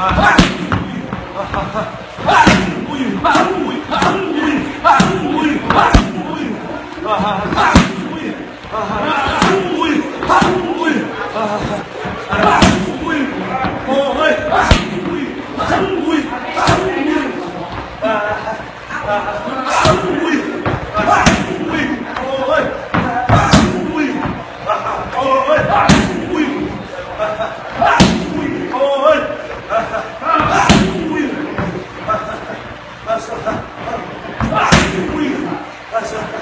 Ha ha ha. Russell.